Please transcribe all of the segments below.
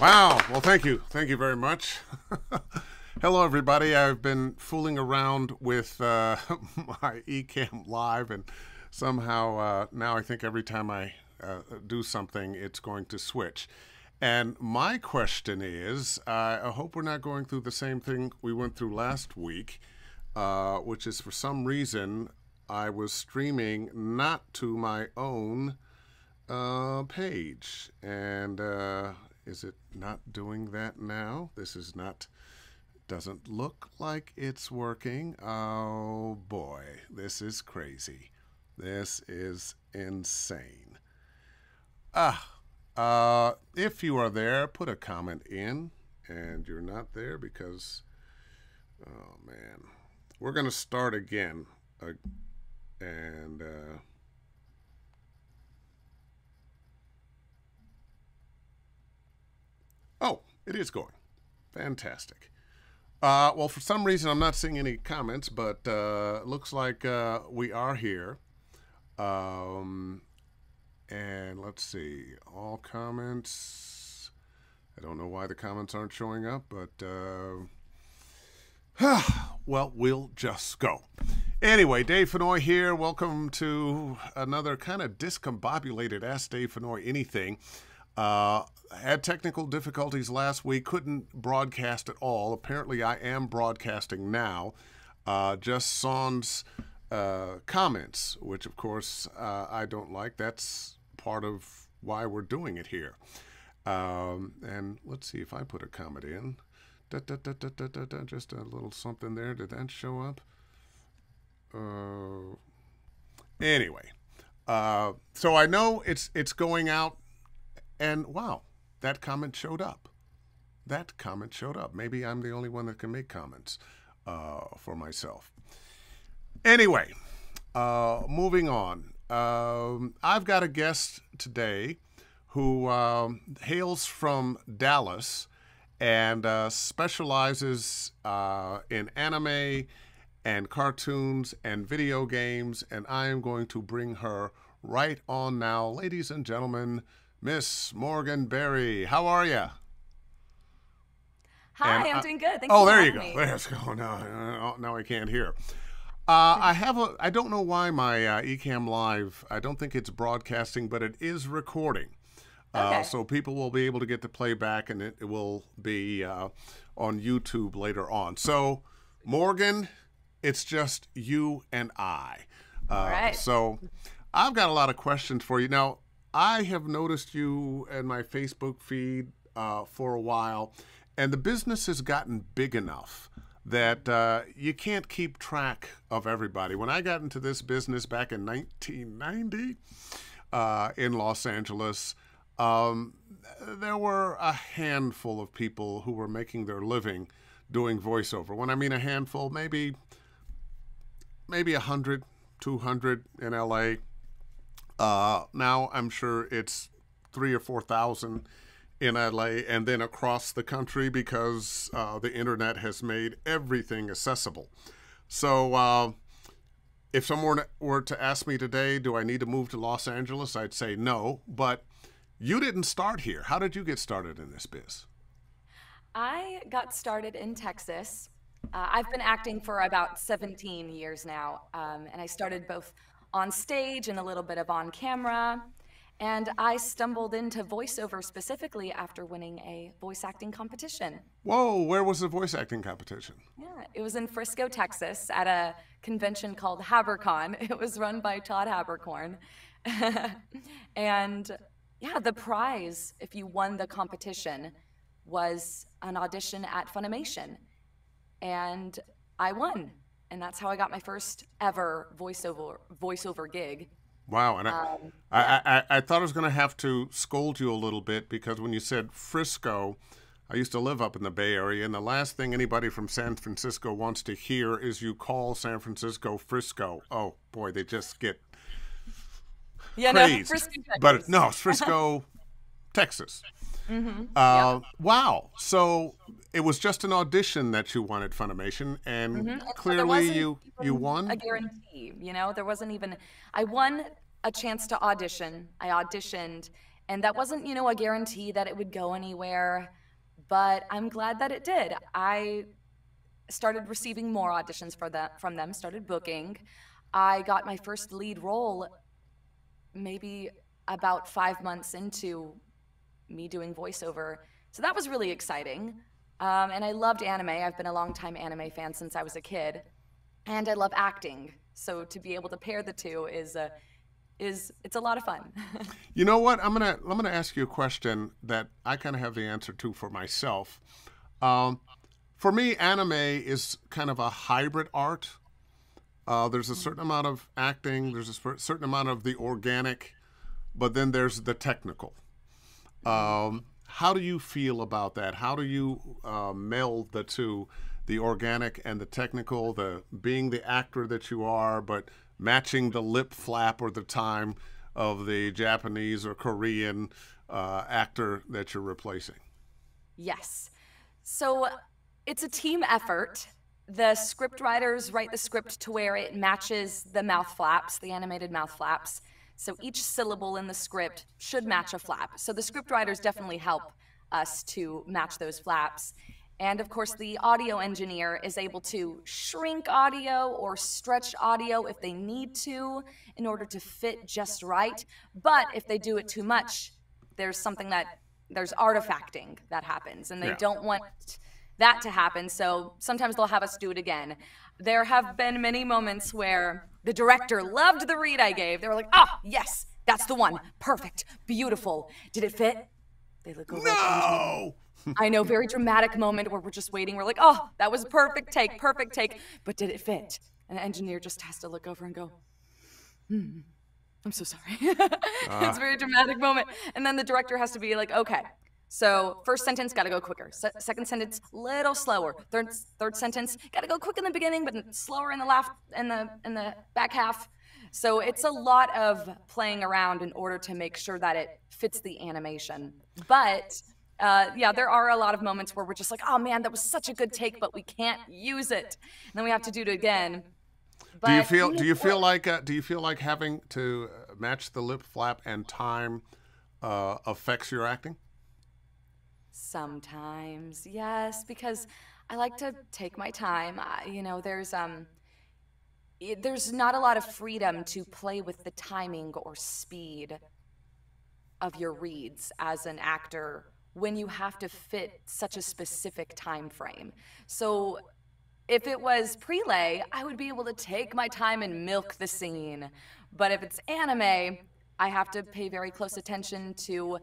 Wow. Well, thank you. Thank you very much. Hello, everybody. I've been fooling around with uh, my Ecamm Live, and somehow uh, now I think every time I uh, do something, it's going to switch. And my question is I hope we're not going through the same thing we went through last week, uh, which is for some reason I was streaming not to my own uh, page. And uh, is it not doing that now? This is not, doesn't look like it's working. Oh boy, this is crazy. This is insane. Ah, uh, if you are there, put a comment in, and you're not there because, oh man, we're gonna start again, uh, and. Uh, Oh, it is going. Fantastic. Uh, well, for some reason, I'm not seeing any comments, but uh, looks like uh, we are here. Um, and let's see, all comments. I don't know why the comments aren't showing up, but uh, well, we'll just go. Anyway, Dave Fennoy here. Welcome to another kind of discombobulated Ask Dave Fennoy Anything. Uh, had technical difficulties last week, couldn't broadcast at all. Apparently, I am broadcasting now. Uh, just sans uh, comments, which of course uh, I don't like. That's part of why we're doing it here. Um, and let's see if I put a comment in. Da, da, da, just a little something there. Did that show up? Uh, anyway, uh, so I know it's it's going out and wow, that comment showed up. That comment showed up. Maybe I'm the only one that can make comments uh, for myself. Anyway, uh, moving on. Um, I've got a guest today who uh, hails from Dallas and uh, specializes uh, in anime and cartoons and video games. And I am going to bring her right on now. Ladies and gentlemen, Miss Morgan Berry. How are you? Hi, and I'm doing good. Thank you. oh, there you go. Me. There's go. no, now I can't hear. Uh, I have a. I don't know why my uh, Ecamm Live. I don't think it's broadcasting, but it is recording. Uh, okay. so people will be able to get the playback, and it, it will be uh, on YouTube later on. So, Morgan, it's just you and I. Uh, All right. So, I've got a lot of questions for you now. I have noticed you in my Facebook feed uh, for a while, and the business has gotten big enough that uh, you can't keep track of everybody. When I got into this business back in 1990 uh, in Los Angeles, um, there were a handful of people who were making their living doing voiceover. When I mean a handful, maybe maybe 100, 200 in LA. Uh, now I'm sure it's three or four thousand in LA and then across the country because uh, the internet has made everything accessible. So uh, if someone were to ask me today, do I need to move to Los Angeles? I'd say no. But you didn't start here. How did you get started in this biz? I got started in Texas. Uh, I've been acting for about 17 years now, um, and I started both on stage and a little bit of on camera. And I stumbled into voiceover specifically after winning a voice acting competition. Whoa, where was the voice acting competition? Yeah, it was in Frisco, Texas, at a convention called HaberCon. It was run by Todd Haberkorn. and yeah, the prize, if you won the competition, was an audition at Funimation. And I won and that's how I got my first ever voiceover voiceover gig. Wow, and I, um, I, I, I, thought I was going to have to scold you a little bit because when you said Frisco, I used to live up in the Bay Area, and the last thing anybody from San Francisco wants to hear is you call San Francisco Frisco. Oh boy, they just get yeah, crazed. no, Frisco, Texas. but no, it's Frisco, Texas. Mm-hmm. Uh, yep. Wow. So it was just an audition that you at Funimation, and mm-hmm. clearly you you won. A guarantee, you know, there wasn't even. I won a chance to audition. I auditioned, And that wasn't, you know, a guarantee that it would go anywhere, but I'm glad that it did. I started receiving more auditions for that from them, started booking. I got my first lead role maybe about five months into me doing voiceover. So that was really exciting. Um, and I loved anime. I've been a long-time anime fan since I was a kid. And I love acting. So to be able to pair the two is a, is it's a lot of fun. you know what? I'm gonna I'm gonna ask you a question that I kind of have the answer to for myself. Um, for me, anime is kind of a hybrid art. Uh, there's a certain amount of acting. There's a certain amount of the organic, but then there's the technical. Um, how do you feel about that? How do you uh, meld the two, the organic and the technical, the being the actor that you are, but matching the lip flap or the time of the Japanese or Korean uh, actor that you're replacing? Yes. So it's a team effort. The script writers write the script to where it matches the mouth flaps, the animated mouth flaps. So each syllable in the script should match a flap. So the script writers definitely help us to match those flaps. And of course, the audio engineer is able to shrink audio or stretch audio if they need to in order to fit just right. But if they do it too much, there's something that there's artifacting that happens, and they yeah. don't want that to happen. So sometimes they'll have us do it again. There have been many moments where the director loved the read I gave. They were like, ah, oh, yes, that's the one. Perfect. Beautiful. Did it fit? They look over. No! I know, very dramatic moment where we're just waiting. We're like, oh, that was a perfect take, perfect take. But did it fit? And the engineer just has to look over and go, hmm, I'm so sorry. it's a very dramatic moment. And then the director has to be like, okay, so first sentence got to go quicker. Se- second sentence little slower. Third third sentence got to go quick in the beginning, but slower in the last in the in the back half. So it's a lot of playing around in order to make sure that it fits the animation. But uh, yeah, there are a lot of moments where we're just like, oh man, that was such a good take, but we can't use it. And then we have to do it again. But do you feel? Do you feel like? Uh, do you feel like having to match the lip flap and time uh, affects your acting? Sometimes, yes, because I like to take my time. I, you know, there's um, it, there's not a lot of freedom to play with the timing or speed of your reads as an actor when you have to fit such a specific time frame. So if it was prelay, I would be able to take my time and milk the scene. But if it's anime, I have to pay very close attention to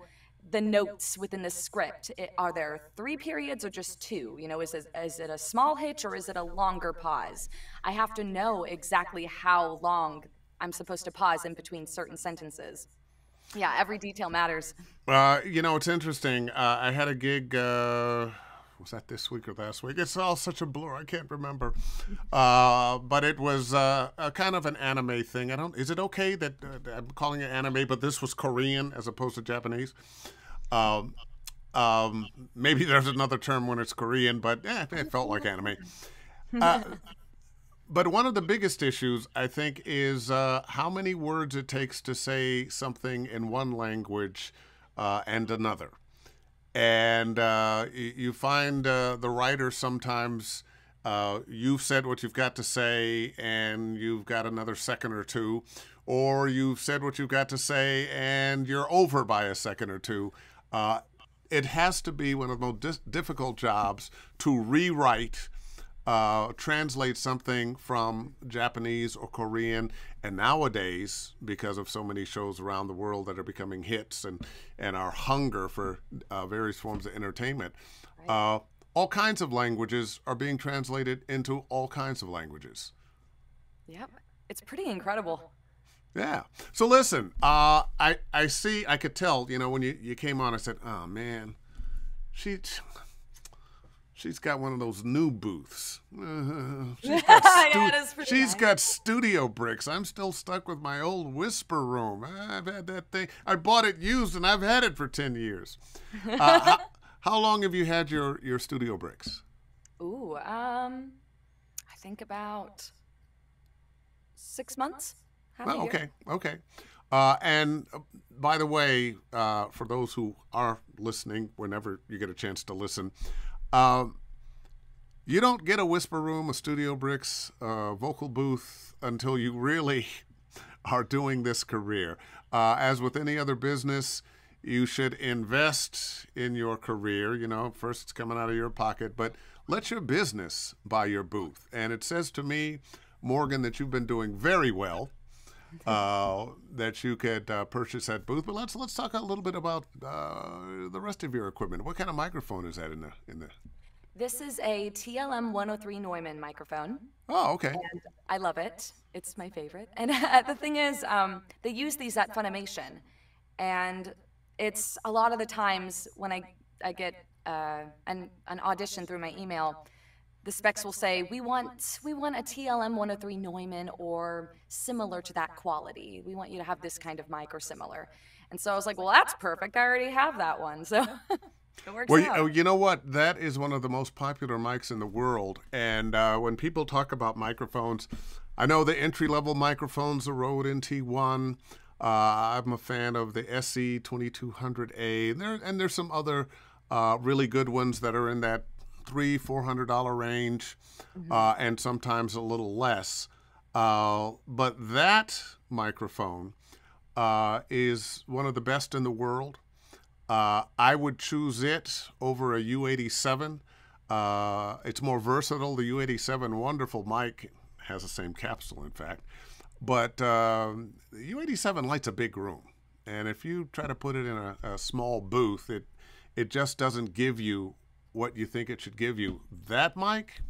the notes within the script. It, are there three periods or just two? You know, is it, is it a small hitch or is it a longer pause? I have to know exactly how long I'm supposed to pause in between certain sentences. Yeah, every detail matters. Uh, you know, it's interesting. Uh, I had a gig. Uh, was that this week or last week? It's all such a blur. I can't remember. Uh, but it was uh, a kind of an anime thing. I don't. Is it okay that uh, I'm calling it anime, but this was Korean as opposed to Japanese? Um, um, maybe there's another term when it's Korean, but eh, it felt like anime. Uh, but one of the biggest issues, I think, is uh, how many words it takes to say something in one language uh, and another. And uh, you find uh, the writer sometimes, uh, you've said what you've got to say, and you've got another second or two, or you've said what you've got to say, and you're over by a second or two. Uh, it has to be one of the most difficult jobs to rewrite uh, translate something from Japanese or Korean, and nowadays, because of so many shows around the world that are becoming hits and and our hunger for uh, various forms of entertainment, uh, all kinds of languages are being translated into all kinds of languages. Yep, it's pretty incredible. Yeah. So listen, uh, I I see. I could tell. You know, when you you came on, I said, "Oh man, she." She's got one of those new booths. Uh, she's, got, yeah, she's nice. got studio bricks. I'm still stuck with my old whisper room. I've had that thing. I bought it used and I've had it for 10 years. Uh, how, how, long have you had your, your studio bricks? Ooh, um, I think about six months. Oh, okay, okay. Uh, and uh, by the way, uh, for those who are listening, whenever you get a chance to listen, um, you don't get a whisper room, a studio bricks, a vocal booth until you really are doing this career. Uh, as with any other business, you should invest in your career. You know, first it's coming out of your pocket, but let your business buy your booth. And it says to me, Morgan, that you've been doing very well. Uh, that you could uh, purchase at booth, but let's let's talk a little bit about uh, the rest of your equipment. What kind of microphone is that in the in the this is a TLM 103 Neumann microphone. Oh, okay. And I love it. It's my favorite. And the thing is, um, they use these at Funimation, and it's a lot of the times when I I get uh, an an audition through my email, the specs will say we want we want a TLM 103 Neumann or similar to that quality. We want you to have this kind of mic or similar. And so I was like, well, that's perfect. I already have that one. So. It works well, you, oh, you, know what? That is one of the most popular mics in the world. And uh, when people talk about microphones, I know the entry level microphones, the Rode NT1. Uh, I'm a fan of the SE 2200A, and, there, and there's some other uh, really good ones that are in that three, four hundred dollar range, mm-hmm. Uh, and sometimes a little less. Uh, but that microphone uh, is one of the best in the world. Uh, I would choose it over a U87. Uh, it's more versatile. The U87 wonderful mic has the same capsule, in fact, but um, the U87 lights a big room, and if you try to put it in a, a small booth, it it just doesn't give you what you think it should give you. That mic,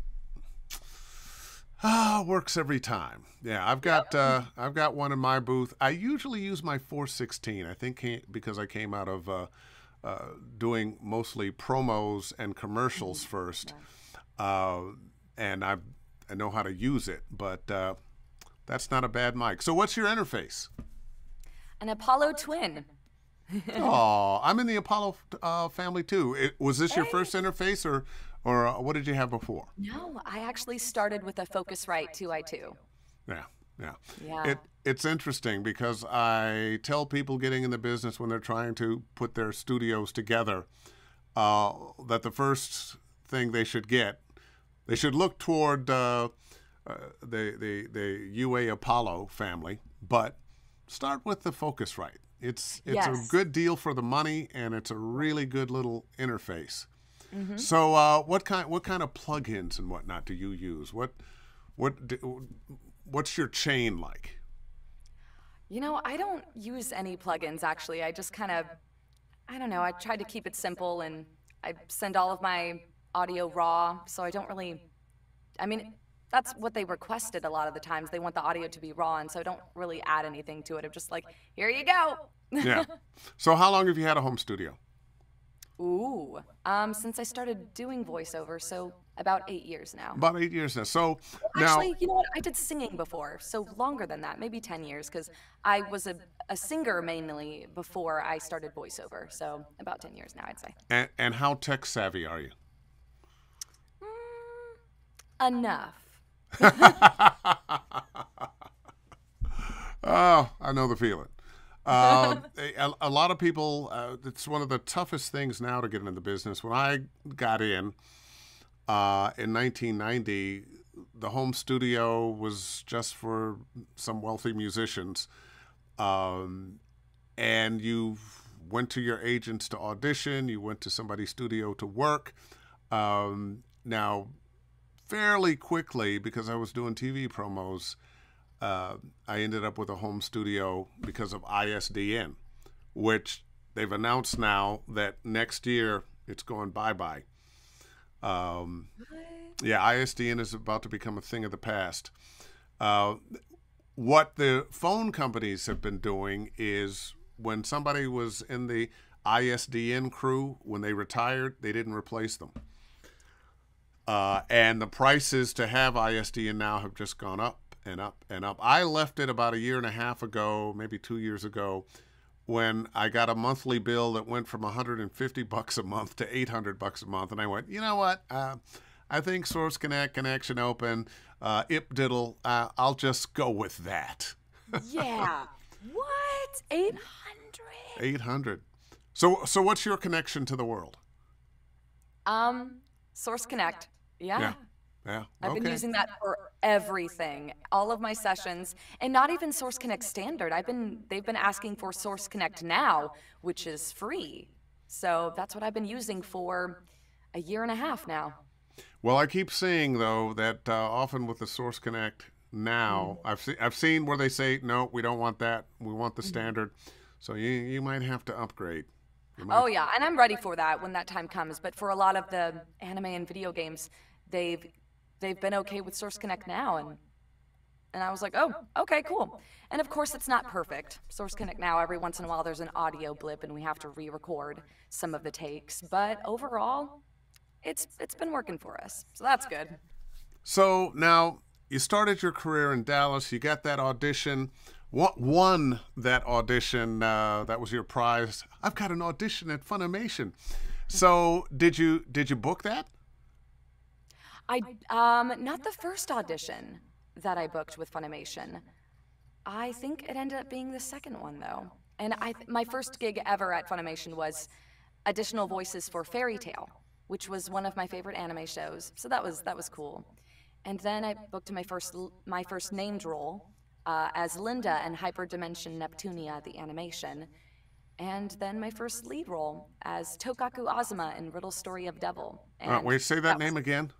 Ah, works every time. Yeah, I've got uh, I've got one in my booth. I usually use my 416. I think because I came out of uh, uh, doing mostly promos and commercials mm-hmm. first, uh, and I I know how to use it. But uh, that's not a bad mic. So what's your interface? An Apollo Twin. oh, I'm in the Apollo uh, family too. It, was this your first interface, or or uh, what did you have before? No, I actually started with a Focusrite 2i2. Yeah, yeah. Yeah. It, it's interesting because I tell people getting in the business when they're trying to put their studios together uh, that the first thing they should get, they should look toward uh, uh, the, the, the UA Apollo family, but start with the Focusrite. It's, it's yes. a good deal for the money and it's a really good little interface. Mm-hmm. So, uh, what kind what kind of plugins and whatnot do you use? What what what's your chain like? You know, I don't use any plugins actually. I just kind of I don't know. I try to keep it simple and I send all of my audio raw, so I don't really I mean, that's what they requested a lot of the times. They want the audio to be raw, and so I don't really add anything to it. I'm just like, here you go. yeah. So, how long have you had a home studio? Ooh, um, since I started doing voiceover, so about eight years now. About eight years now. So actually, now, you know what? I did singing before, so longer than that, maybe ten years, because I was a, a singer mainly before I started voiceover. So about ten years now, I'd say. And, and how tech savvy are you? Mm, enough. oh, I know the feeling. Uh, a, a, lot of people, uh, it's one of the toughest things now to get into the business. When I got in uh, in 1990, the home studio was just for some wealthy musicians. Um, and you went to your agents to audition, you went to somebody's studio to work. Um, now, fairly quickly, because I was doing TV promos, uh, I ended up with a home studio because of ISDN, which they've announced now that next year it's going bye bye. Um, yeah, ISDN is about to become a thing of the past. Uh, what the phone companies have been doing is when somebody was in the ISDN crew, when they retired, they didn't replace them. Uh, and the prices to have ISDN now have just gone up and up and up. I left it about a year and a half ago, maybe two years ago, when I got a monthly bill that went from 150 bucks a month to 800 bucks a month, and I went, you know what? Uh, I think Source Connect, Connection Open, uh, ipDTL, uh, I'll just go with that. yeah. What? What? 800? 800. So, so what's your connection to the world? Um, Source Connect. Yeah. Yeah. Yeah. I've okay. been using that for everything, all of my sessions, and not even Source Connect Standard. I've been they've been asking for Source Connect Now, which is free. So that's what I've been using for a year and a half now. Well, I keep seeing though that uh, often with the Source Connect now, Mm. I've seen I've seen where they say no, we don't want that. We want the Mm-hmm. standard. So you you might have to upgrade. Oh yeah, and I'm ready for that when that time comes. But for a lot of the anime and video games, they've they've been okay with Source Connect now, and and I was like, oh, okay, cool. And of course, it's not perfect. Source Connect now, every once in a while, there's an audio blip, and we have to re-record some of the takes. But overall, it's it's been working for us, so that's good. So now you started your career in Dallas. You got that audition. What won that audition? Uh, that was your prize. I've got an audition at Funimation. So did you did you book that? I um not the first audition that I booked with Funimation. I think it ended up being the second one though. And I my first gig ever at Funimation was additional voices for Fairy Tail, which was one of my favorite anime shows. So that was that was cool. And then I booked my first my first named role uh, as Linda in Hyperdimension Neptunia, the animation. And then my first lead role as Tokaku Azuma in Riddle Story of Devil. Uh, And wait, say that was- name again.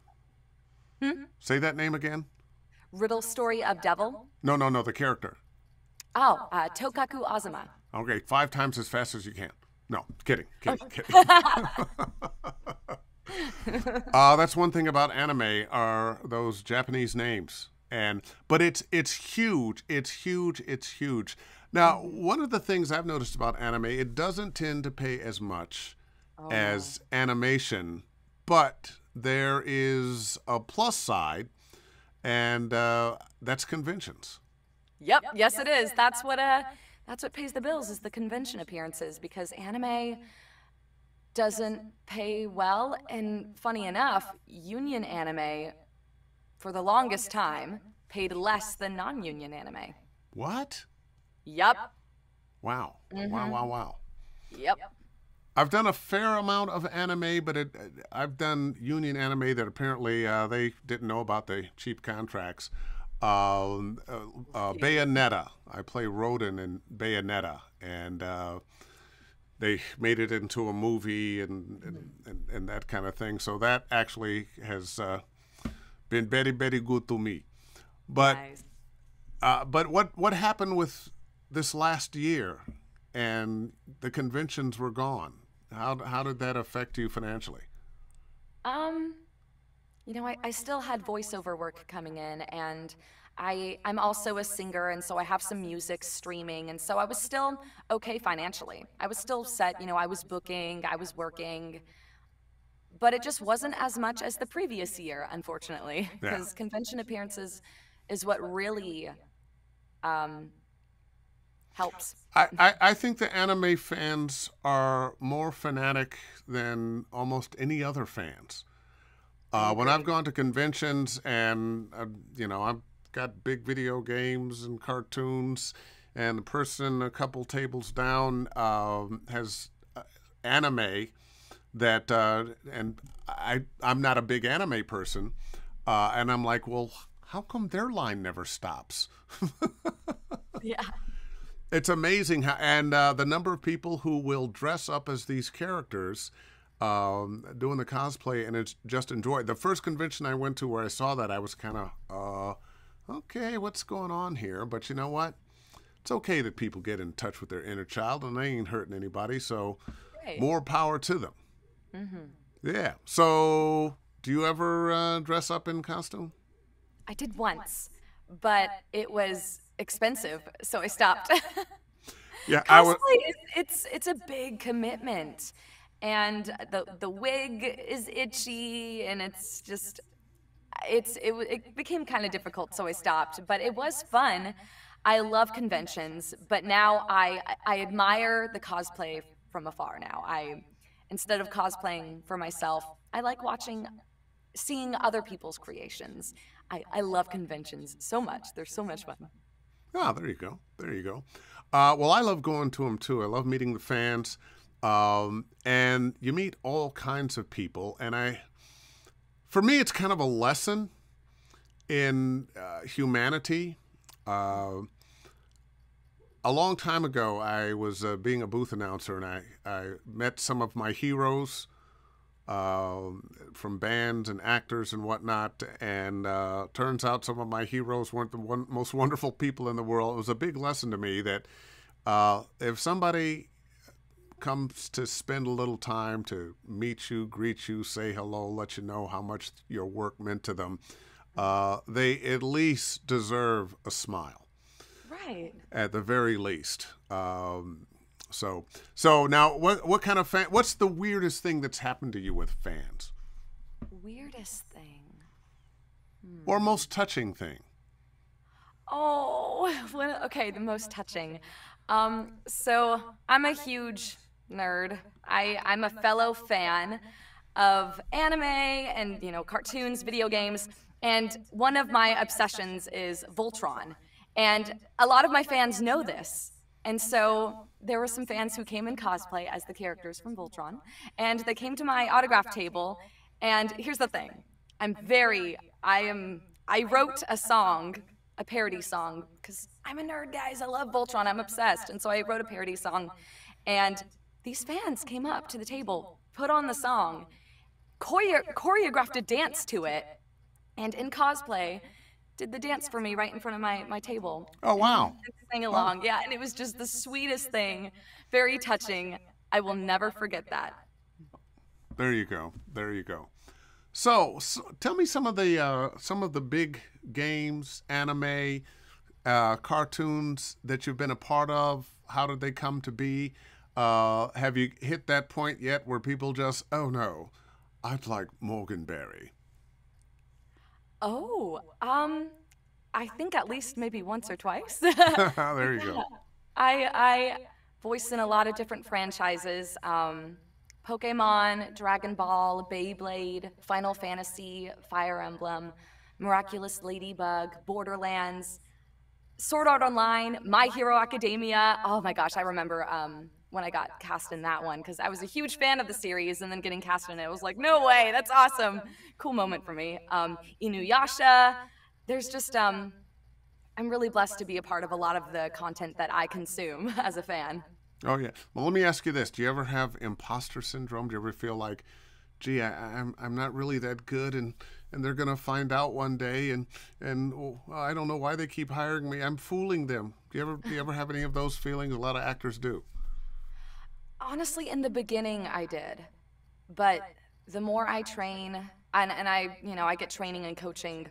Say that name again. Riddle Story of Devil. No, no, no, the character. Oh, uh, Tokaku Azuma. Okay, five times as fast as you can. No, kidding, kidding, kidding. uh, that's one thing about anime are those Japanese names, and but it's it's huge, it's huge, it's huge. Now, one of the things I've noticed about anime, it doesn't tend to pay as much as animation, but there is a plus side, and uh, that's conventions. Yep, yes it is. That's what uh that's what pays the bills is the convention appearances because anime doesn't pay well and funny enough, union anime for the longest time paid less than non-union anime. What? Yep. Wow! Wow! Wow! Wow! Yep. I've done a fair amount of anime, but it, I've done union anime that apparently uh, they didn't know about the cheap contracts. Um, uh, uh, Bayonetta. I play Rodin in Bayonetta, and uh, they made it into a movie and, and, and, and that kind of thing. So that actually has uh, been very, very good to me. But Nice. uh, but what what happened with this last year, and the conventions were gone? How how did that affect you financially? Um, you know, I, I still had voiceover work coming in, and I I'm also a singer, and so I have some music streaming, and so I was still okay financially. I was still set. You know, I was booking, I was working, but it just wasn't as much as the previous year, unfortunately, Yeah. because convention appearances is what really um, helps. I, I, I think the anime fans are more fanatic than almost any other fans. Uh, when I've gone to conventions and, uh, you know, I've got big video games and cartoons, and the person a couple tables down um, has uh, anime that, uh, and I, I'm not a big anime person, uh, and I'm like, well, how come their line never stops? Yeah. It's amazing how, and uh, the number of people who will dress up as these characters, um, doing the cosplay, and it's just enjoy. The first convention I went to where I saw that, I was kind of, uh, okay, what's going on here? But you know what? It's okay that people get in touch with their inner child, and they ain't hurting anybody. So, Right. more power to them. Yeah. So, do you ever uh, dress up in costume? I did once, but it was expensive, so I stopped. Yeah, I cosplay—it's—it's a big commitment, and the the wig is itchy, and it's just it's it, it became kind of difficult, so I stopped. But it was fun. I love conventions, but now I I admire the cosplay from afar. Now I instead of cosplaying for myself, I like watching, seeing other people's creations. I, I love conventions so much. They're so much fun. Oh, there you go. There you go. Uh, well, I love going to them too. I love meeting the fans. Um, and you meet all kinds of people. And I, for me, it's kind of a lesson in uh, humanity. Uh, a long time ago, I was uh, being a booth announcer and I, I met some of my heroes uh, from bands and actors and whatnot. And uh, turns out some of my heroes weren't the one, most wonderful people in the world. It was a big lesson to me that uh, if somebody comes to spend a little time to meet you, greet you, say hello, let you know how much your work meant to them, uh, they at least deserve a smile. Right. At the very least. Um, so, so now, what what kind of fan? What's the weirdest thing that's happened to you with fans, Weirdest thing. or most touching thing? Oh, okay, the most touching. Um, so I'm a huge nerd. I, I'm a fellow fan of anime and, you know, cartoons, video games, and one of my obsessions is Voltron. And a lot of my fans know this. And so there were some fans who came in cosplay as the characters from Voltron, and they came to my autograph table. And here's the thing I'm very, I am, I wrote a song, a parody song, because I'm a nerd, guys. I love Voltron. I'm obsessed. And so I wrote a parody song. And these fans came up to the table, put on the song, choreo- choreographed a dance to it, and in cosplay, did the dance for me right in front of my, my table. Oh wow! Sang along, yeah, and it was just the sweetest thing, very touching. I will never forget that. There you go. There you go. So, so tell me some of the uh, some of the big games, anime, uh, cartoons that you've been a part of. How did they come to be? Uh, have you hit that point yet where people just, oh no, I'd like Morgan Berry? Oh, um, I think at least maybe once or twice. there you go. I I voiced in a lot of different franchises. Um, Pokemon, Dragon Ball, Beyblade, Final Fantasy, Fire Emblem, Miraculous Ladybug, Borderlands, Sword Art Online, My Hero Academia. Oh my gosh, I remember um, when I got cast in that one because I was a huge fan of the series, and then getting cast in it was like, no way, that's awesome, cool moment for me. Um, Inuyasha. There's just um, I'm really blessed to be a part of a lot of the content that I consume as a fan. Oh yeah. Well, let me ask you this: Do you ever have imposter syndrome? Do you ever feel like, gee, I, I'm I'm not really that good, and and they're gonna find out one day, and and oh, I don't know why they keep hiring me. I'm fooling them. Do you ever do you ever have any of those feelings? A lot of actors do. Honestly, in the beginning, I did, but the more I train, and, and I, you know, I get training and coaching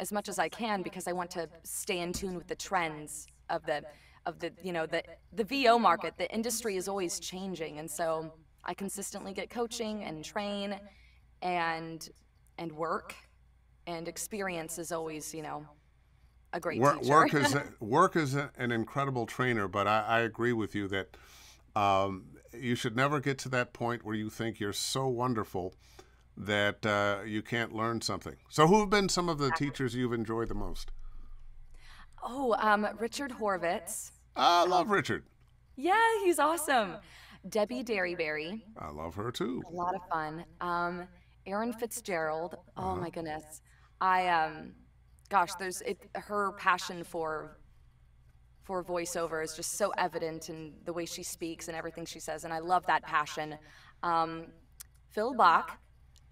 as much as I can because I want to stay in tune with the trends of the, of the, you know, the the VO market. The industry is always changing, and so I consistently get coaching and train, and and work, and experience is always, you know, a great Work, teacher. work is work is a- an incredible trainer, but I, I agree with you that um, you should never get to that point where you think you're so wonderful that uh, you can't learn something. So, who have been some of the teachers you've enjoyed the most? oh, um, Richard Horvitz. I love Richard. Yeah, he's awesome. Debbie Derryberry, I love her too. a lot of fun. Um, Erin Fitzgerald. Oh my goodness. I um, gosh, there's it. Her passion for for voiceover is just so evident in the way she speaks and everything she says, and I love that passion. Um, Phil Bach.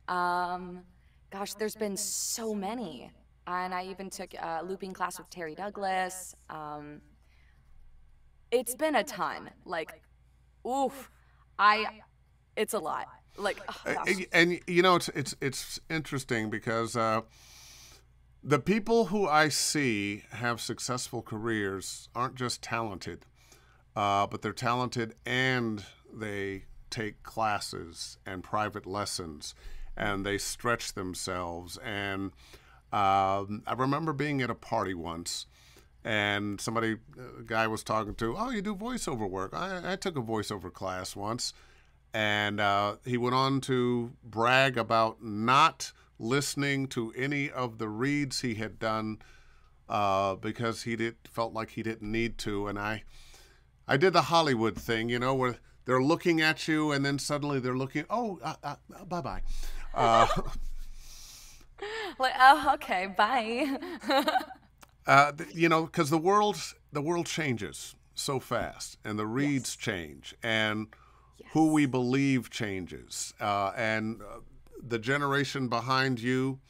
Um, gosh, there's been so many, and I even took a looping class with Terri Douglas. Um, it's been a ton. Like, oof, I, it's a lot. Like, oh. And, and, you know, it's it's it's interesting because uh, the people who I see have successful careers aren't just talented, uh, but they're talented and they take classes and private lessons, and they stretch themselves. And um, I remember being at a party once. And somebody, a guy was talking to, oh, you do voiceover work. I, I took a voiceover class once and uh, he went on to brag about not listening to any of the reads he had done uh, because he did felt like he didn't need to, and I, I did the Hollywood thing, you know, where they're looking at you and then suddenly they're looking, oh, uh, uh, bye bye. Uh, like, oh, okay, bye. uh, you know, because the world the world changes so fast, and the reads yes. change, and yes. who we believe changes, uh, and uh, the generation behind you.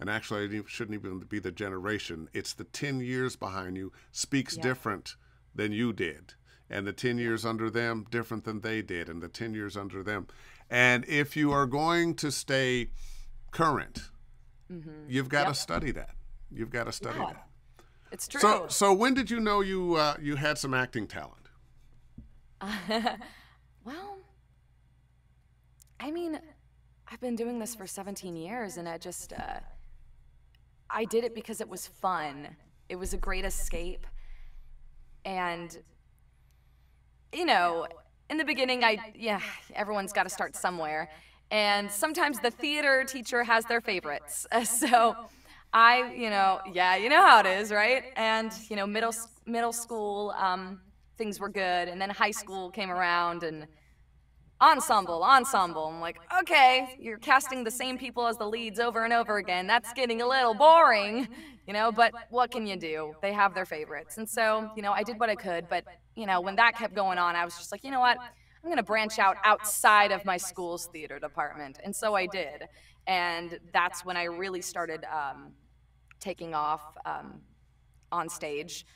And actually, it shouldn't even be the generation. It's the 10 years behind you speaks different than you did and the 10 years under them different than they did and the 10 years under them and if you are going to stay current mm-hmm. you've got yep. to study that you've got to study yeah. that it's true so so when did you know you uh, you had some acting talent well i mean i've been doing this for 17 years and i just uh, i did it because it was fun it was a great escape and you know, in the beginning, I, yeah, everyone's got to start somewhere. And sometimes the theater teacher has their favorites. So I, you know, yeah, you know how it is, right? And, you know, middle, middle school, um, things were good. And then high school came around and ensemble, ensemble. I'm like, okay, you're casting the same people as the leads over and over again. That's getting a little boring, you know, but what can you do? They have their favorites. And so, you know, I did what I could, but, you know, when that kept going on, I was just like, you know what? I'm going to branch out outside of my school's theater department. And so I did. And that's when I really started um, taking off um, on stage.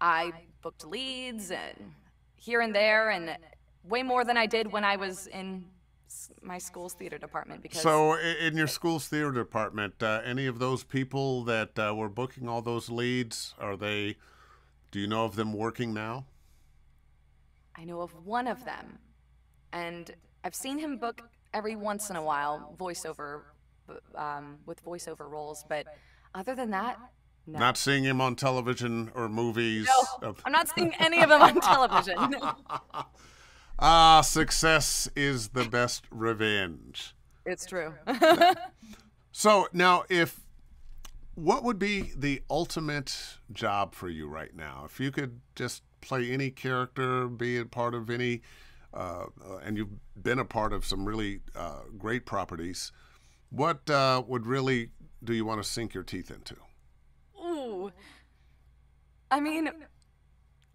I booked leads and here and there, and way more than I did when I was in my school's theater department because so in your school's theater department uh, any of those people that uh, were booking all those leads are they do you know of them working now i know of one of them and i've seen him book every once in a while voiceover um, with voiceover roles but other than that no. Not seeing him on television or movies. No, I'm not seeing any of them on television. Ah, success is the best revenge. It's true. so now, if what would be the ultimate job for you right now? If you could just play any character, be a part of any, uh, and you've been a part of some really uh, great properties, what uh, would really do you want to sink your teeth into? Ooh, I mean,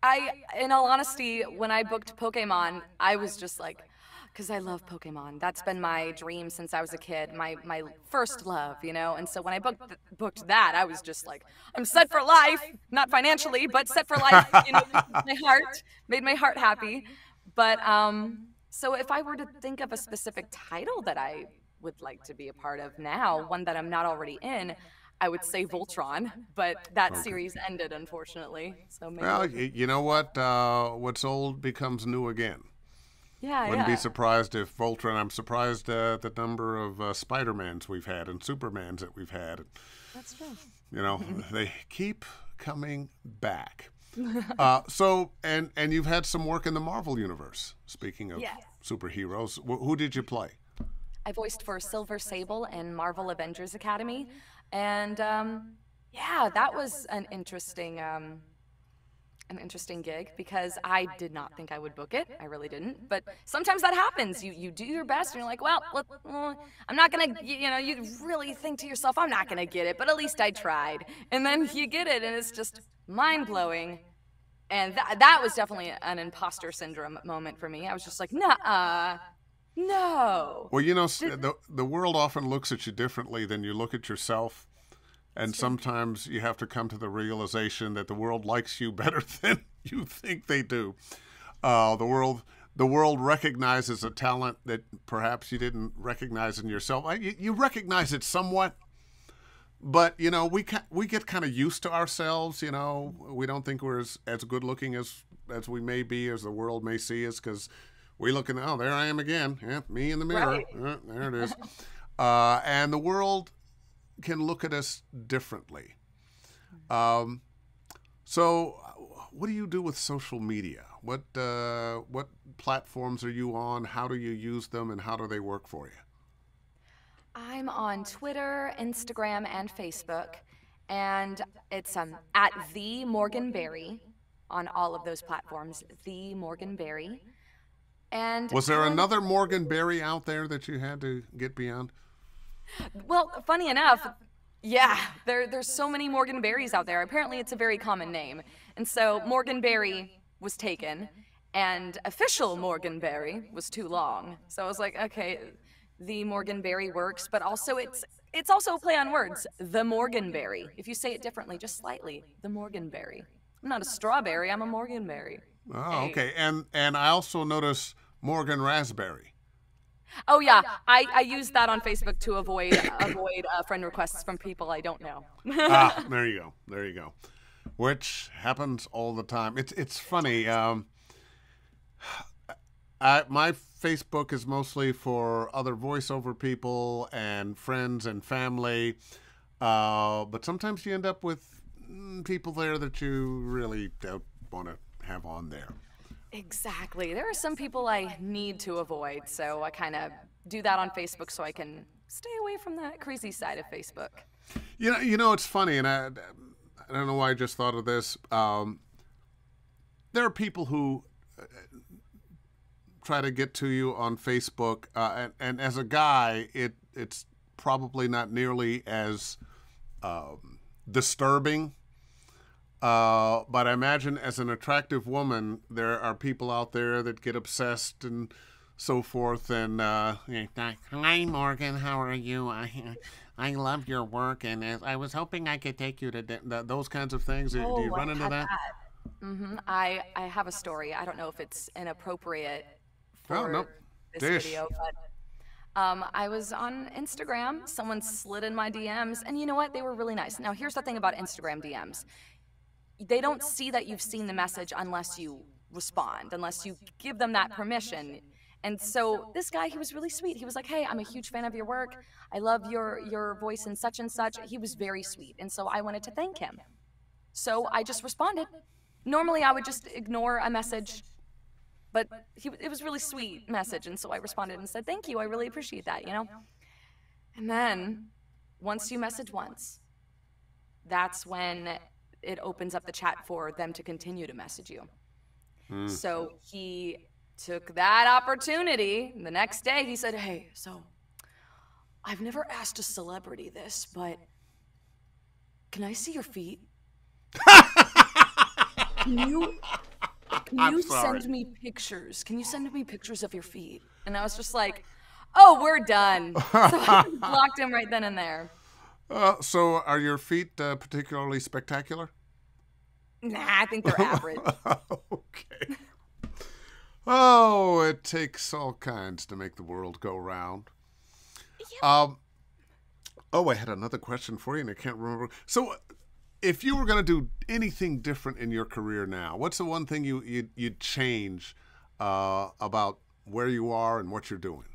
I, in all honesty, when I booked Pokemon, I was just like, because I love Pokemon. That's been my dream since I was a kid, my my first love, you know. And so when I booked booked that, I was just like, I'm set for life, not financially, but set for life. You know, my heart made my heart happy. But um, so if I were to think of a specific title that I would like to be a part of now, one that I'm not already in, I would say Voltron, but that okay. series ended unfortunately. So maybe well, you know what? Uh, what's old becomes new again. Yeah, Wouldn't yeah. be surprised if Voltron. I'm surprised uh, at the number of uh, Spider Mans we've had and Supermans that we've had. That's true. You know, they keep coming back. uh, so, and and you've had some work in the Marvel universe. Speaking of yes. superheroes, wh- who did you play? I voiced for Silver Sable in Marvel Avengers Academy. And um, yeah, that was an interesting. Um, an interesting gig because I did not think I would book it. I really didn't. But sometimes that happens. You you do your best and you're like, well, let, well I'm not gonna. You know, you really think to yourself, I'm not gonna get it, but at least I tried. And then you get it, and it's just mind blowing. And that that was definitely an imposter syndrome moment for me. I was just like, nah. No. Well, you know, the the world often looks at you differently than you look at yourself, and sometimes you have to come to the realization that the world likes you better than you think they do. Uh, the world the world recognizes a talent that perhaps you didn't recognize in yourself. You, you recognize it somewhat, but you know we we get kind of used to ourselves. You know, we don't think we're as, as good looking as as we may be, as the world may see us, because we look in, oh, there I am again. Yeah, me in the mirror. Right. Uh, there it is. uh, and the world can look at us differently. Um, so, what do you do with social media? What uh, what platforms are you on? How do you use them, and how do they work for you? I'm on Twitter, Instagram, and Facebook. and it's um, at the Morgan Berry on all of those platforms. The Morgan Berry. And Was there another Morgan Berry out there that you had to get beyond? Well, funny enough, yeah, there there's so many Morgan Berries out there. Apparently, it's a very common name, and so Morgan Berry was taken, and official Morgan Berry was too long. So I was like, okay, the Morgan Berry works, but also it's it's also a play on words. The Morgan Berry. If you say it differently, just slightly, the Morgan Berry. I'm not a strawberry. I'm a Morgan Berry. Oh, Hey. okay. And and I also notice Morgan Raspberry. Oh yeah, I, I use that on Facebook to avoid avoid uh, friend requests from people I don't know. ah, there you go. There you go. Which happens all the time. It's it's funny. Um, I, my Facebook is mostly for other voiceover people and friends and family, uh, but sometimes you end up with mm, people there that you really don't want to have on there. Exactly. There are some people I need to avoid, so I kind of do that on Facebook so I can stay away from that crazy side of Facebook. You know, you know, it's funny, and I, I don't know why I just thought of this. Um, there are people who uh, try to get to you on Facebook, uh, and, and as a guy, it it's probably not nearly as um, disturbing. Uh, but I imagine as an attractive woman, there are people out there that get obsessed and so forth. And uh, hi, Morgan, how are you? I I love your work, and uh, I was hoping I could take you to th- th- those kinds of things. Do you run into that? hmm I I have a story. I don't know if it's inappropriate for Oh, no. this Dish. video, but um, I was on Instagram. Someone slid in my DMs, and you know what? They were really nice. Now, here's the thing about Instagram DMs: they don't see that you've seen the message unless you respond, unless you give them that permission. And so this guy, he was really sweet. He was like, "Hey, I'm a huge fan of your work. I love your your voice and such and such." He was very sweet, and so I wanted to thank him. So I just responded. Normally, I would just ignore a message, but he, it was really sweet message, and so I responded and said, "Thank you. I really appreciate that." You know. And then, once you message once, that's when it opens up the chat for them to continue to message you. So he took that opportunity. The next day, he said, "Hey, so I've never asked a celebrity this, but can I see your feet?" Can you can you send me pictures? Can you send me pictures of your feet? And I was just like, oh, we're done. So I blocked him right then and there. Uh, so, are your feet uh, particularly spectacular? Nah, I think they're average. okay. Oh, it takes all kinds to make the world go round. Um, oh, I had another question for you, and I can't remember. So, if you were going to do anything different in your career now, what's the one thing you you'd, you'd change uh, about where you are and what you're doing?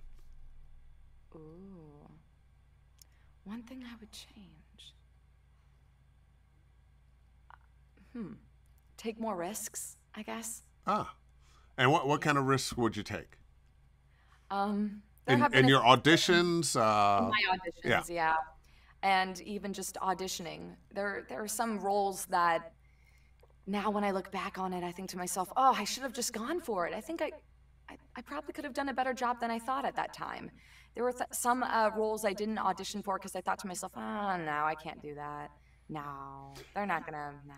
Ooh. One thing I would change. Hmm. Take more risks, I guess. Ah, and what what kind of risks would you take Um, in your auditions? Uh, my auditions, yeah. And even just auditioning. There there are some roles that now when I look back on it, I think to myself, oh, I should have just gone for it. I think I I, I probably could have done a better job than I thought at that time. There were th- some uh, roles I didn't audition for because I thought to myself, oh, no, I can't do that. No, they're not gonna, no.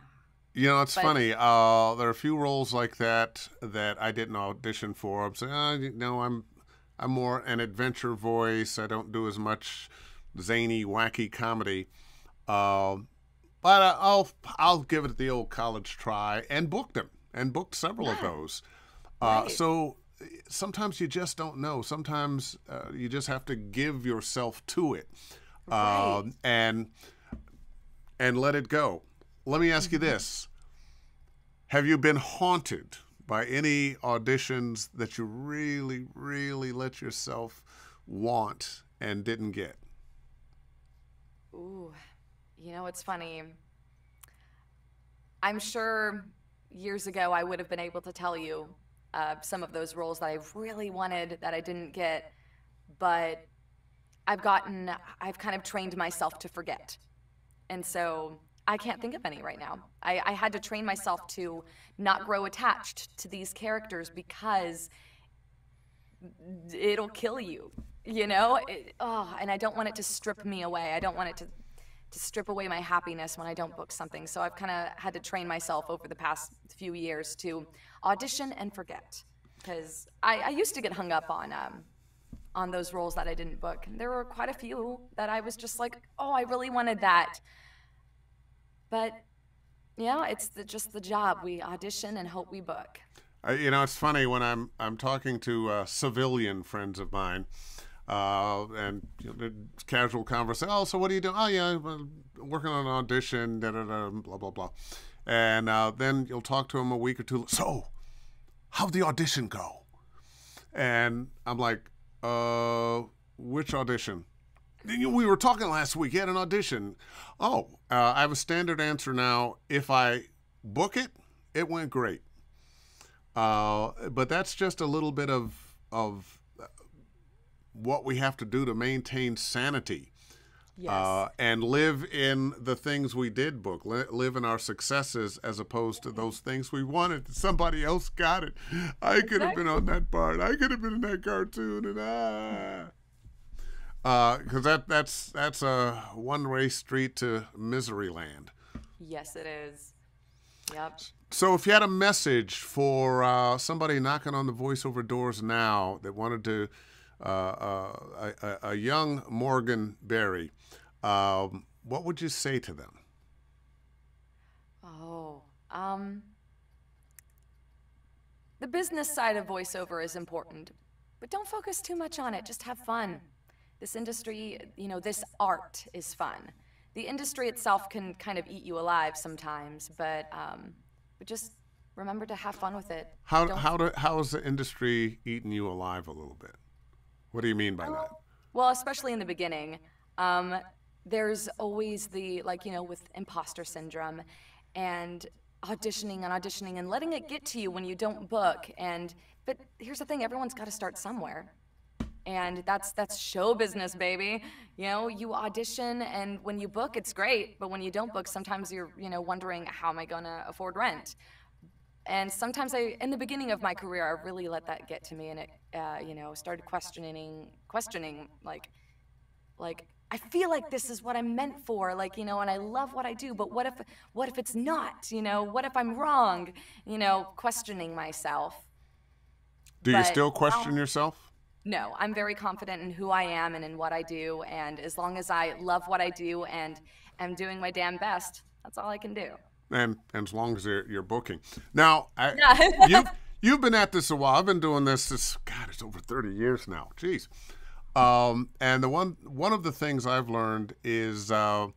You know, it's But- funny. Uh, there are a few roles like that that I didn't audition for. I'm saying, oh, you know, I'm I'm more an adventure voice. I don't do as much zany, wacky comedy. Um, but I'll I'll give it the old college try and booked them and booked several of those. Uh, Right. So sometimes you just don't know. Sometimes uh, you just have to give yourself to it Right. um, and and let it go. Let me ask you this: Have you been haunted by any auditions that you really, really let yourself want and didn't get? Ooh, you know, it's funny. I'm sure years ago I would have been able to tell you uh, some of those roles that I really wanted that I didn't get, but I've gotten, I've kind of trained myself to forget. And so I can't think of any right now. I, I had to train myself to not grow attached to these characters because it'll kill you, you know? It, oh, and I don't want it to strip me away. I don't want it to, to strip away my happiness when I don't book something. So I've kind of had to train myself over the past few years to audition and forget. Because I, I used to get hung up on um, on those roles that I didn't book. And there were quite a few that I was just like, oh, I really wanted that. But yeah, it's the, just the job. We audition and hope we book. Uh, you know, it's funny when I'm I'm talking to uh, civilian friends of mine, uh, and you know, casual conversation. Oh, so what are you doing? Oh, yeah, working on an audition. Da, da, da, blah blah blah. And uh, then you'll talk to them a week or two. So, how'd the audition go? And I'm like, uh, which audition? We were talking last week. You had an audition. Oh, uh, I have a standard answer now. If I book it, it went great. Uh, but that's just a little bit of of what we have to do to maintain sanity. Yes. Uh, and live in the things we did book, li- live in our successes as opposed to those things we wanted. Somebody else got it. I could have been on that part. I could have been in that cartoon, and ah, because uh, that that's that's a one way street to misery land. Yes, it is. Yep. So, if you had a message for uh, somebody knocking on the voiceover doors now that wanted to, uh, uh, a, a, young Morgan Berry, um, what would you say to them? Oh, um, the business side of voiceover is important, but don't focus too much on it. Just have fun. This industry, you know, this art is fun. The industry itself can kind of eat you alive sometimes, but um, but just remember to have fun with it. How Don't how do, how is the industry eating you alive a little bit? What do you mean by that? Well, especially in the beginning. Um, there's always the like you know with imposter syndrome and auditioning and auditioning and letting it get to you when you don't book and but here's the thing everyone's got to start somewhere and that's that's show business baby you know you audition and when you book it's great but when you don't book sometimes you're you know wondering how am i going to afford rent and sometimes i in the beginning of my career i really let that get to me and it uh, you know started questioning questioning like like I feel like this is what I'm meant for, like, you know, and I love what I do, but what if what if it's not, you know? What if I'm wrong? You know, questioning myself. Do but, you still question um, yourself? No, I'm very confident in who I am and in what I do, and as long as I love what I do and am doing my damn best, that's all I can do. And, and as long as you're, you're booking. Now, I, you've, you've been at this a while. I've been doing this, this God, it's over 30 years now. Jeez. Um, and the one one of the things I've learned is uh,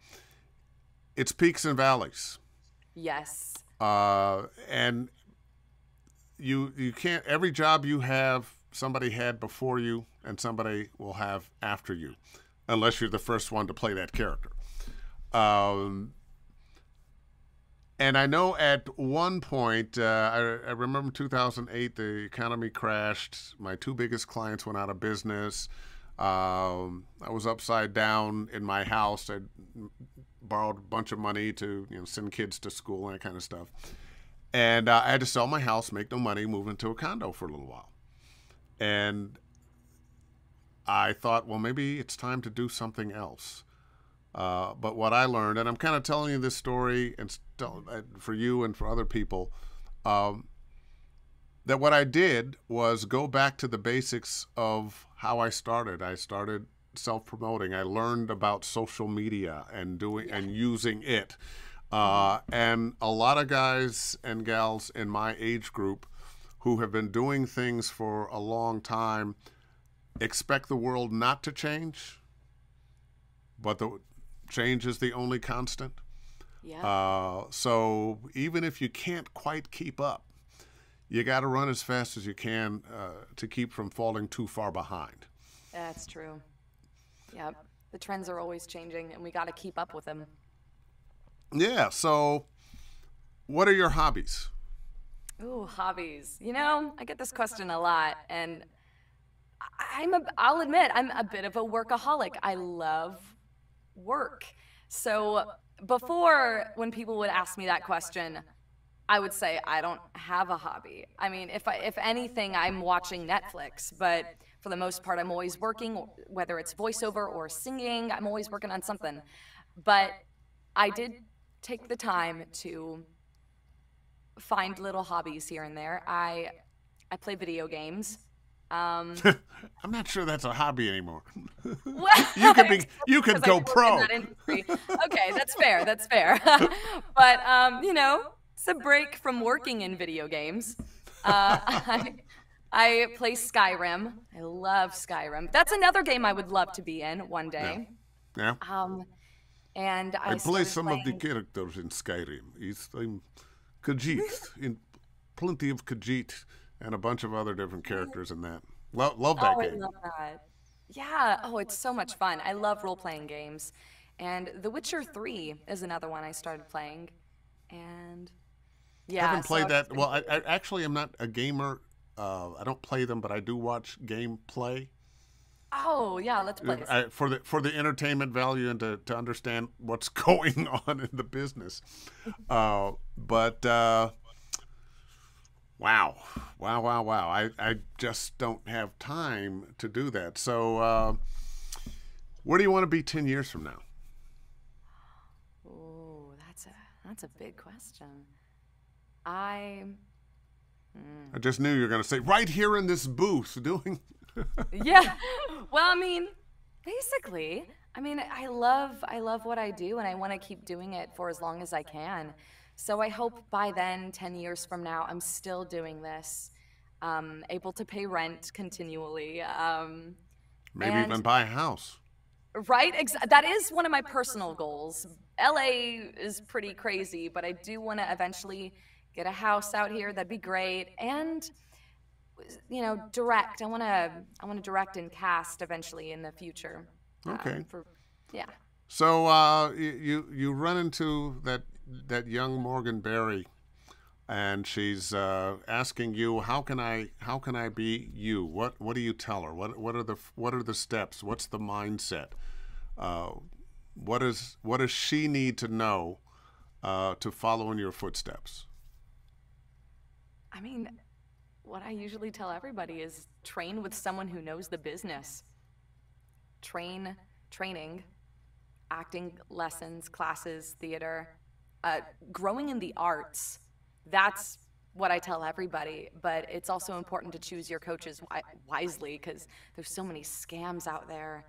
it's peaks and valleys. Yes. Uh, and you you can't every job you have somebody had before you and somebody will have after you, unless you're the first one to play that character. Um, and I know at one point, uh, I, I, remember 2008, the economy crashed. My two biggest clients went out of business. Um, I was upside down in my house. I borrowed a bunch of money to you know send kids to school and that kind of stuff. And uh, I had to sell my house, make no money, move into a condo for a little while. And I thought, well, maybe it's time to do something else. Uh, but what I learned, and I'm kind of telling you this story and uh, for you and for other people, um, that what I did was go back to the basics of how I started. I started self-promoting. I learned about social media and doing and using it. Uh, and a lot of guys and gals in my age group who have been doing things for a long time expect the world not to change, but the change is the only constant. Yeah. Uh, so even if you can't quite keep up, you got to run as fast as you can uh, to keep from falling too far behind. That's true. Yeah, The trends are always changing, and we got to keep up with them. Yeah. So, what are your hobbies? Ooh, hobbies. You know, I get this question a lot, and I'm a, I'll admit I'm a bit of a workaholic. I love work. So before, when people would ask me that question, I would say I don't have a hobby. I mean, if I, if anything, I'm watching Netflix, but for the most part, I'm always working, whether it's voiceover or singing. I'm always working on something. But I did take the time to find little hobbies here and there. I I play video games. Um, I'm not sure that's a hobby anymore. well, you could be, you could go pro. that okay, that's fair. That's fair. but um, you know, it's a break from working in video games. Uh, I, I play Skyrim. I love Skyrim. That's another game I would love to be in one day. Yeah. Um, and I, I play some of the characters in Skyrim. I'm Khajiit, in plenty of Khajiit, and a bunch of other different characters in that. Love, love that Oh, I game. love that. Yeah. Oh, it's so much fun. I love role playing games. And The Witcher 3 is another one I started playing. And yeah. I haven't played I've that. Well, I, I actually am not a gamer. Uh, I don't play them, but I do watch gameplay Oh, yeah, let's play. I, for the for the entertainment value and to, to understand what's going on in the business. Uh, but uh, wow, wow, wow, wow! I, I just don't have time to do that. So, uh, where do you want to be ten years from now? Oh, that's a that's a big question. I I just knew you were going to say right here in this booth doing. Yeah. Well, I mean, basically, I mean, I love I love what I do, and I want to keep doing it for as long as I can. So I hope by then, ten years from now, I'm still doing this, um, able to pay rent continually. Um, Maybe And- even buy a house. Right? Ex- that is one of my personal goals. LA is pretty crazy, but I do want to eventually get a house out here. That'd be great. And you know, direct. I want to I want to direct and cast eventually in the future. Um, Okay. for yeah. So uh, you, you you run into that that young Morgan Berry, and she's uh, asking you how can I how can I be you? What what do you tell her? What what are the what are the steps? What's the mindset? Uh, what is what does she need to know uh, to follow in your footsteps? I mean, what I usually tell everybody is train with someone who knows the business. Train, training, acting lessons, classes, theater, uh, growing in the arts. That's what I tell everybody. But it's also important to choose your coaches wi- wisely because there's so many scams out there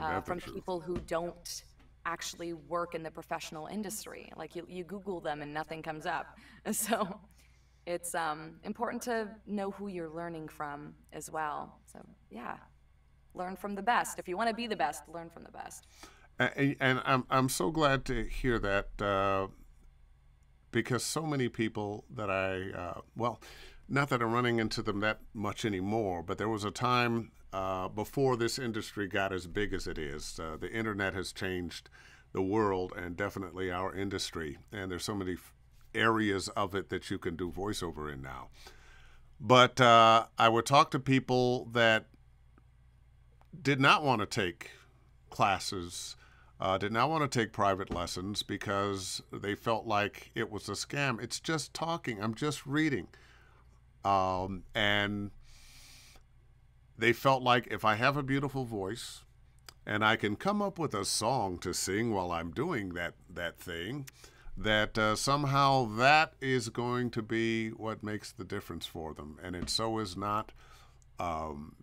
uh, from people who don't actually work in the professional industry. Like you, you Google them and nothing comes up. So it's um, important to know who you're learning from as well. So yeah, learn from the best. If you want to be the best, learn from the best. And, and I'm I'm so glad to hear that uh, because so many people that I uh, well, not that I'm running into them that much anymore, but there was a time uh, before this industry got as big as it is. Uh, the internet has changed the world and definitely our industry, and there's so many areas of it that you can do voiceover in now. But uh, I would talk to people that did not want to take classes, uh, did not want to take private lessons because they felt like it was a scam. It's just talking, I'm just reading. Um, and they felt like if I have a beautiful voice and I can come up with a song to sing while I'm doing that, that thing, that uh, somehow that is going to be what makes the difference for them. And it so is not um,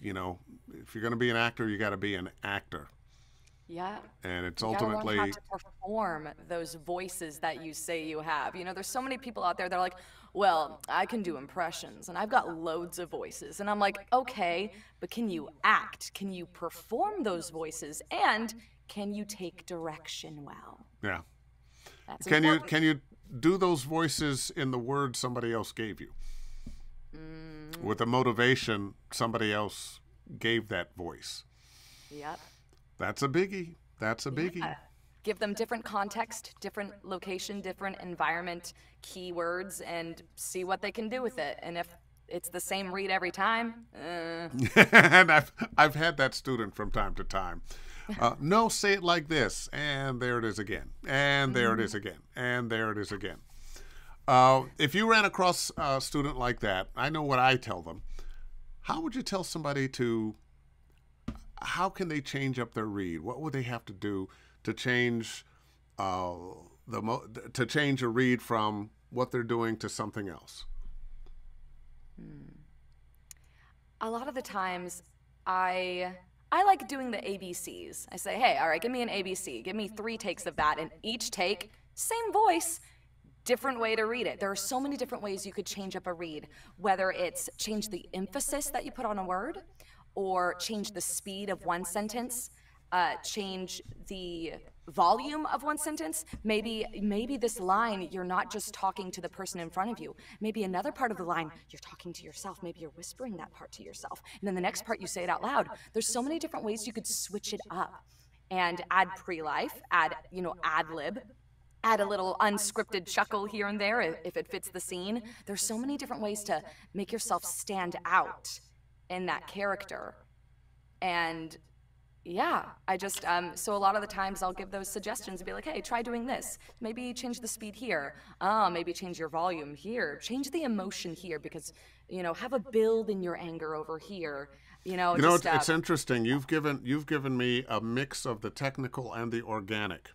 you know, if you're going to be an actor, you got to be an actor. Yeah. And it's ultimately. You ultimately, how to perform those voices that you say you have. You know, there's so many people out there that are like, well, I can do impressions and I've got loads of voices. And I'm like, okay, but can you act? Can you perform those voices? And can you take direction well? yeah. That's Can you can you do those voices in the words somebody else gave you? Mm. With the motivation somebody else gave that voice. Yep. That's a biggie. That's a biggie. Uh, give them different context, different location, different environment, keywords, and see what they can do with it. And if it's the same read every time. Uh, and I've I've had that student from time to time. Uh, no, say it like this, and there it is again, and there it is again, and there it is again. Uh, if you ran across a student like that, I know what I tell them. How would you tell somebody to? How can they change up their read? What would they have to do to change uh, the mo- to change a read from what they're doing to something else? a lot of the times, I I like doing the ABCs. I say, hey, all right, give me an ABC. Give me three takes of that, and each take, same voice, different way to read it. There are so many different ways you could change up a read, whether it's change the emphasis that you put on a word, or change the speed of one sentence, uh, change the volume of one sentence maybe maybe this line you're not just talking to the person in front of you. Maybe another part of the line you're talking to yourself. Maybe you're whispering that part to yourself. And then the next part you say it out loud. There's so many different ways you could switch it up and add pre-life add you know ad lib add a little unscripted chuckle here and there if it fits the scene. There's so many different ways to make yourself stand out in that character. And yeah, I just um, so a lot of the times I'll give those suggestions and be like, hey, try doing this. Maybe change the speed here. Oh, maybe change your volume here. Change the emotion here because you know have a build in your anger over here. You know, you know just, it's, uh, it's interesting. You've given you've given me a mix of the technical and the organic,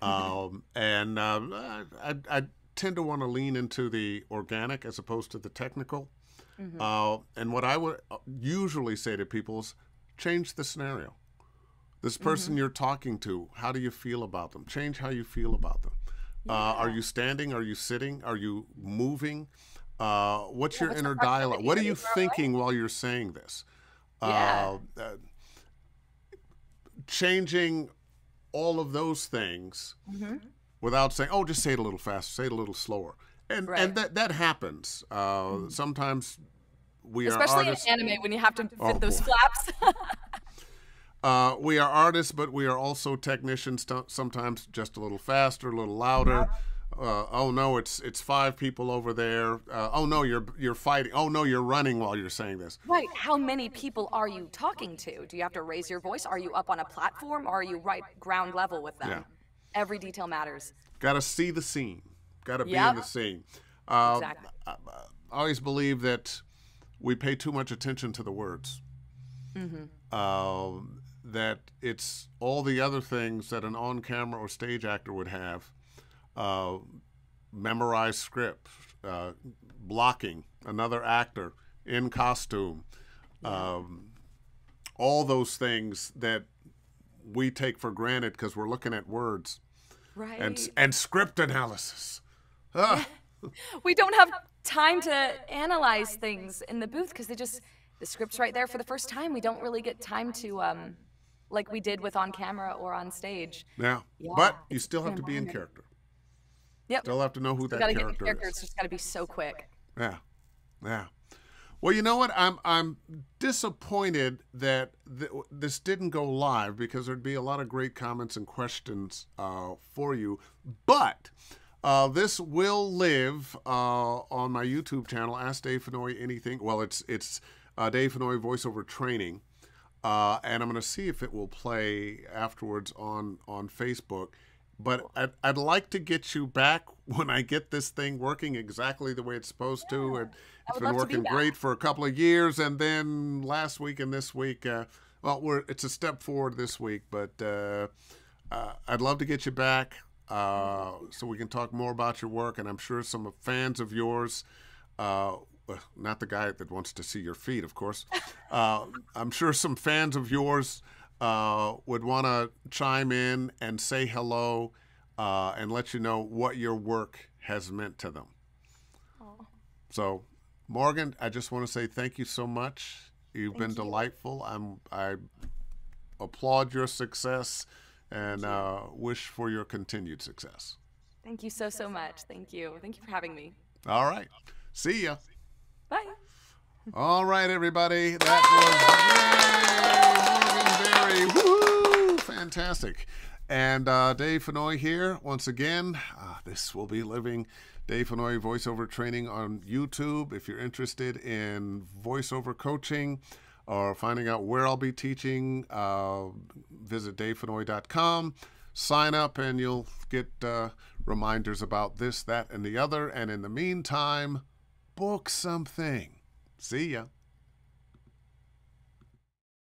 um, and uh, I, I tend to want to lean into the organic as opposed to the technical. Mm-hmm. Uh, and what I would usually say to people is change the scenario. This person Mm-hmm. you're talking to, how do you feel about them? Change how you feel about them. Uh, are you standing? Are you sitting? Are you moving? Uh, what's your what's inner dialogue? What are you thinking while you're saying this? Yeah. Uh, uh, changing all of those things Mm-hmm. without saying, "Oh, just say it a little faster, say it a little slower," and Right. Mm-hmm. and that that happens. Uh, Sometimes we especially are artists. in anime when you have to fit Oh, those boy. flaps. Uh, we are artists, but we are also technicians. Sometimes just a little faster, a little louder. Uh, oh no, it's it's five people over there. Uh, oh no, you're you're fighting. Oh no, you're running while you're saying this. right. How many people are you talking to? Do you have to raise your voice? Are you up on a platform? Or are you right ground level with them? Yeah. Every detail matters. Got to see the scene. Got to be in the scene. Uh, Exactly. I, I always believe that we pay too much attention to the words. Um, that it's all the other things that an on-camera or stage actor would have. Uh, memorize script, uh, blocking, another actor in costume, um, all those things that we take for granted because we're looking at words Right. and and script analysis. Ah, we don't have time to analyze things in the booth because they just the script's right there for the first time. We don't really get time to um, like we did with on camera or on stage. yeah. Yeah, but you still have to be in character. Yep. Still have to know who that gotta get character character. is. It's just gotta be so quick. Yeah, yeah. Well, you know what? I'm I'm disappointed that th- this didn't go live because there'd be a lot of great comments and questions uh, for you. But uh, this will live uh, on my YouTube channel. Ask Dave Fennoy anything. Well, it's it's uh, Dave Fennoy voiceover training, uh, and I'm going to see if it will play afterwards on on Facebook. But I'd, I'd like to get you back when I get this thing working exactly the way it's supposed to. And it's been to be working great for a couple of years, and then last week and this week, uh, well, we're it's a step forward this week. But uh, uh, I'd love to get you back uh, so we can talk more about your work. And I'm sure some fans of yours, uh, not the guy that wants to see your feet, of course. Uh, I'm sure some fans of yours uh, would want to chime in and say hello uh, and let you know what your work has meant to them. So, Morgan, I just want to say thank you so much. You've been delightful. I'm I applaud your success and uh, wish for your continued success. Thank you so so much. Thank you. Thank you for having me. All right. See ya. Bye. All right, everybody. That was yay, Morgan Berry. Woo! Fantastic. And uh, Dave Fennoy here once again. Uh, this will be living. Dave Fennoy voiceover training on YouTube. If you're interested in voiceover coaching or finding out where I'll be teaching, uh, visit davefennoy.com. Sign up and you'll get uh, reminders about this, that, and the other. And in the meantime, book something. See ya.